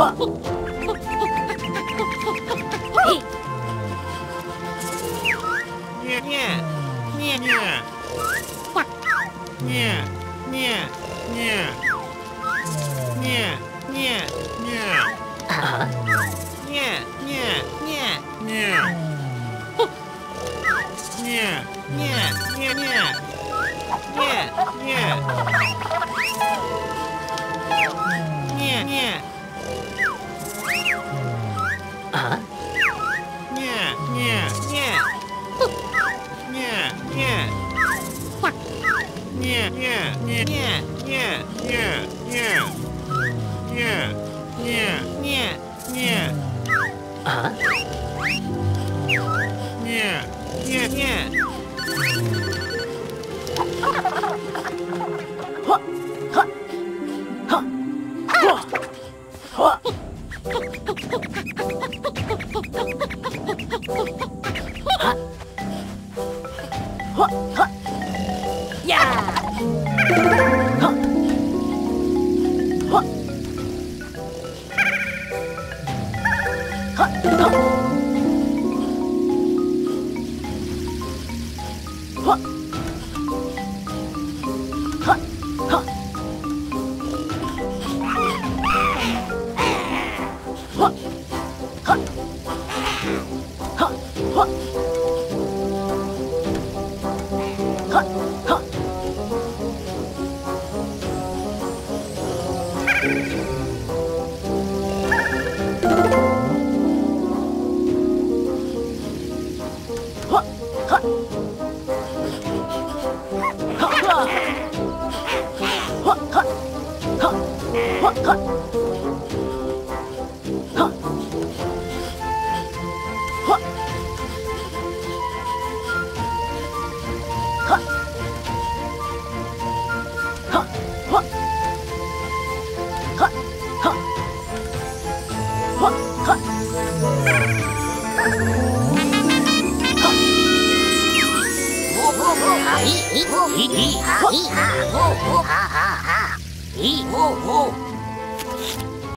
Nie, ở nhà nhà nhà nhà nhà nhà nhà nhà nhà nhà nhà nhà nhà nhà nhà nhà ở nhà nhà nhà Yeah! Nie. いい